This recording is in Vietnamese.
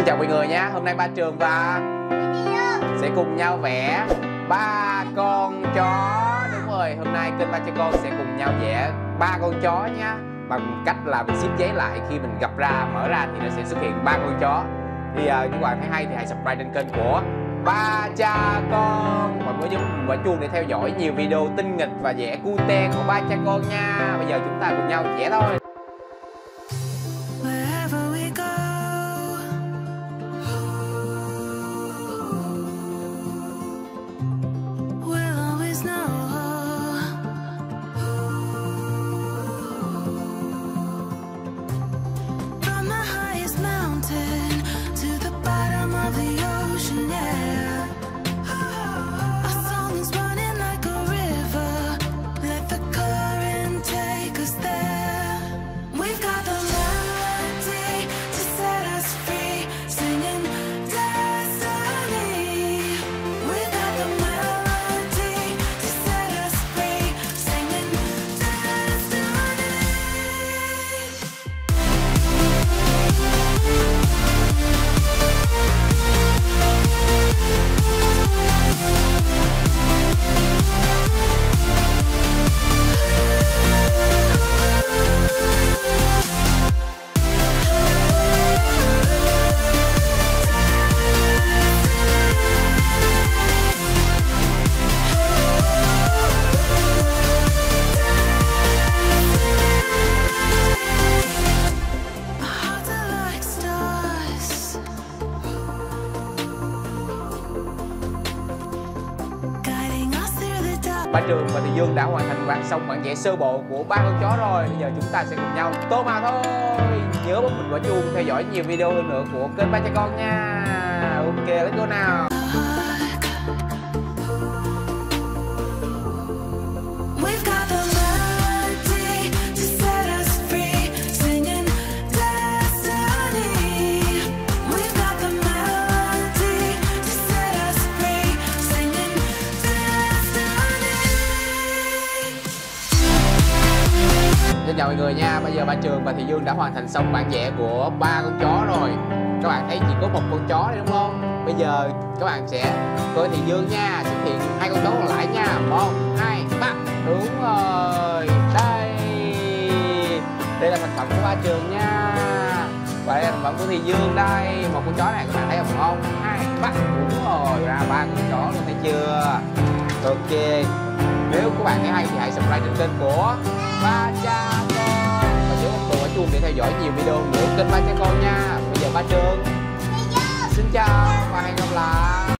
Xin chào mọi người nhé, hôm nay ba Trường và sẽ cùng nhau vẽ ba con chó. Đúng rồi, hôm nay kênh ba cha con sẽ cùng nhau vẽ ba con chó nhé. Bằng cách là mình ship giấy lại khi mình gặp ra, mở ra thì nó sẽ xuất hiện ba con chó. Thì uh, các bạn thấy hay thì hãy subscribe trên kênh của ba cha con. Và nhớ nhấn quả chuông để theo dõi nhiều video tinh nghịch và vẽ cute của ba cha con nha. Bây giờ chúng ta cùng nhau vẽ thôi. Bà Trường và Thị Dương đã hoàn thành bản xong bản vẽ sơ bộ của ba con chó rồi. Bây giờ chúng ta sẽ cùng nhau tô màu thôi. Nhớ bấm mình quả chuông theo dõi nhiều video hơn nữa của kênh ba cha con nha. Ok, let's go nào Xin chào mọi người nha. Bây giờ ba Trường và Thị Dương đã hoàn thành xong bản vẽ của ba con chó rồi. Các bạn thấy chỉ có một con chó đây đúng không? Bây giờ các bạn sẽ coi Thị Dương nha, Xuất hiện hai con chó còn lại nha. Một, hai, ba. Đúng rồi. Đây. Đây là thành phẩm của ba Trường nha. Và đây là thành phẩm của Thị Dương đây. Một con chó này các bạn thấy không? Không hai, ba. Đúng rồi. Ra ba con chó luôn thấy chưa? Ok nếu các bạn thấy hay thì hãy subscribe đến kênh của ba cha con. Và nhớ bấm vào chuông để theo dõi nhiều video nữa kênh ba cha con nha. Bây giờ ba trường xin chào và hẹn gặp lại.